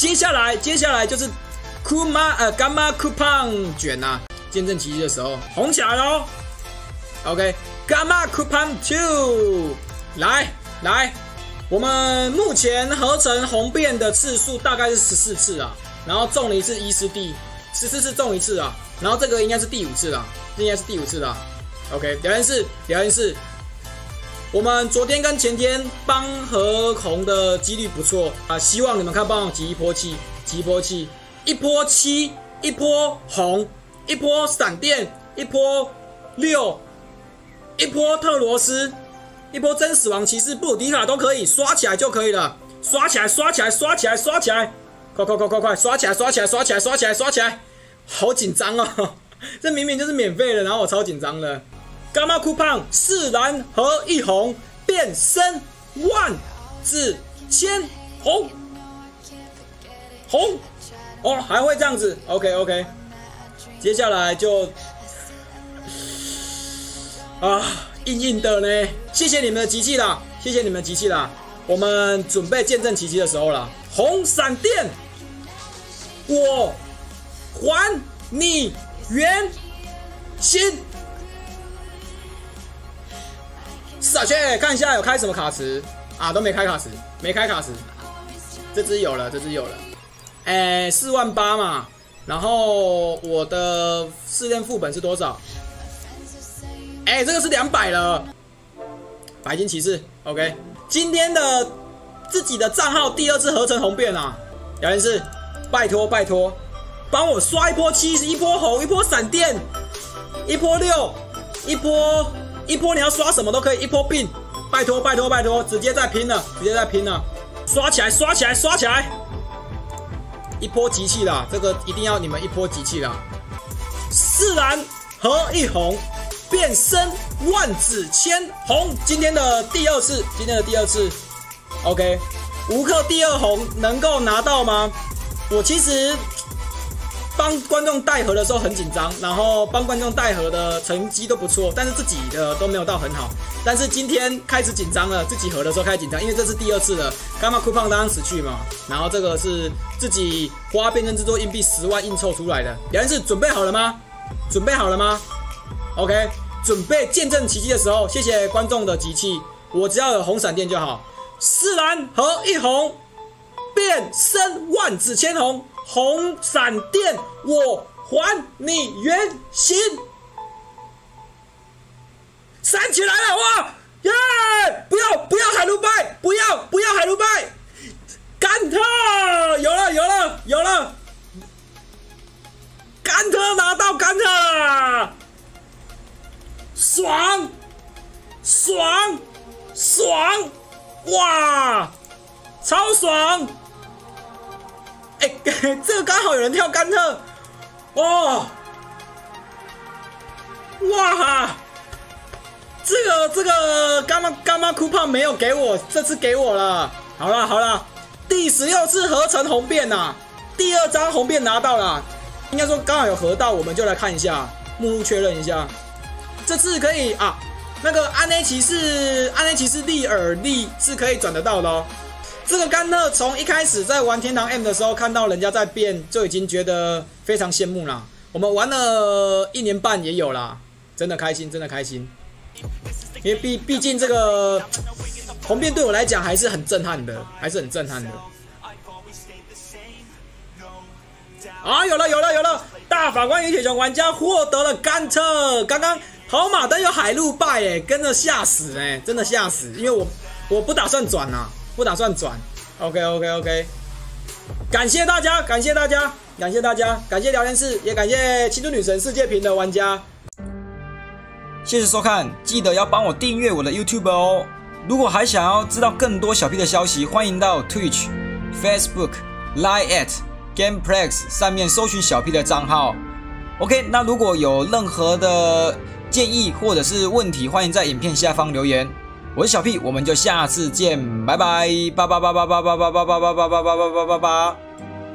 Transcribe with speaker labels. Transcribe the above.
Speaker 1: 接下来接下来就是库玛呃伽马库胖卷呐，见证奇迹的时候红起来喽。OK，伽马库胖 two，来来，我们目前合成红变的次数大概是十四次啊，然后中了一次伊斯蒂，十四次中一次啊，然后这个应该是第五次了，这应该是第五次了。OK，聊天室聊天室。我们昨天跟前天帮和红的几率不错。啊，希望你们看帮我集一波气，集一波气，一波七，一波红，一波闪电，一波六，一波特罗斯，一波真死亡骑士，布迪卡都可以刷起来就可以了，刷起来，刷起来，刷起来，刷起来，快快快快快，刷起来，刷起来，刷起来，刷起来，刷起来，好紧张哦，这明明就是免费的，然后我超紧张的。伽马酷胖四蓝和一红变身万紫千红红哦，还会这样子？OK OK，接下来就啊硬硬的呢，谢谢你们的集气啦，谢谢你们集气啦，我们准备见证奇迹的时候了。红闪电，我还你原形。是去看一下有开什么卡池啊？都没开卡池，没开卡池。这只有了，这只有了。哎，四万八嘛。然后我的试炼副本是多少？哎，这个是两百了。白金骑士，OK。今天的自己的账号第二次合成红变啊！聊天室，拜托拜托，帮我刷一波七，一波红，一波闪电，一波六，一波。一波你要刷什么都可以，一波病，拜托拜托拜托，直接在拼了，直接在拼了，刷起来刷起来刷起来，一波集气的，这个一定要你们一波集气的，四蓝和一红变身万紫千红，今天的第二次，今天的第二次，OK，无克第二红能够拿到吗？我其实。帮观众带盒的时候很紧张，然后帮观众带盒的成绩都不错，但是自己的都没有到很好。但是今天开始紧张了，自己盒的时候开始紧张，因为这是第二次了。伽马酷胖当时去嘛，然后这个是自己花变身制作硬币十万硬凑出来的。两人是准备好了吗？准备好了吗？OK，准备见证奇迹的时候，谢谢观众的集气，我只要有红闪电就好。四蓝和一红，变身万紫千红。红闪电，我还你原形！闪起来了哇耶！不要不要海陆拜，不要不要海陆拜！甘特有了有了有了！甘特拿到甘特，爽爽爽！哇，超爽！哎，这个刚好有人跳甘特，哦，哇。哈，这个这个干妈干妈酷胖没有给我，这次给我了。好了好了，第十六次合成红变呐，第二张红变拿到了，应该说刚好有合到，我们就来看一下，目录确认一下，这次可以啊，那个安内骑士安内骑士利尔利是可以转得到的哦。这个甘特从一开始在玩天堂 M 的时候，看到人家在变，就已经觉得非常羡慕了。我们玩了一年半也有啦，真的开心，真的开心。因为毕毕竟这个红变对我来讲还是很震撼的，还是很震撼的。啊，有了有了有了！大法官与铁拳玩家获得了甘特。刚刚跑马灯有海陆败哎，跟着吓死哎，真的吓死！因为我我不打算转呐。不打算转，OK OK OK，感谢大家，感谢大家，感谢大家，感谢聊天室，也感谢青春女神世界屏的玩家。谢谢收看，记得要帮我订阅我的 YouTube 哦。如果还想要知道更多小 P 的消息，欢迎到 Twitch、Facebook、Line at Gameplex 上面搜寻小 P 的账号。OK，那如果有任何的建议或者是问题，欢迎在影片下方留言。我是小 P，我们就下次见，拜拜，八八八八八八八八八八八八八八八八八。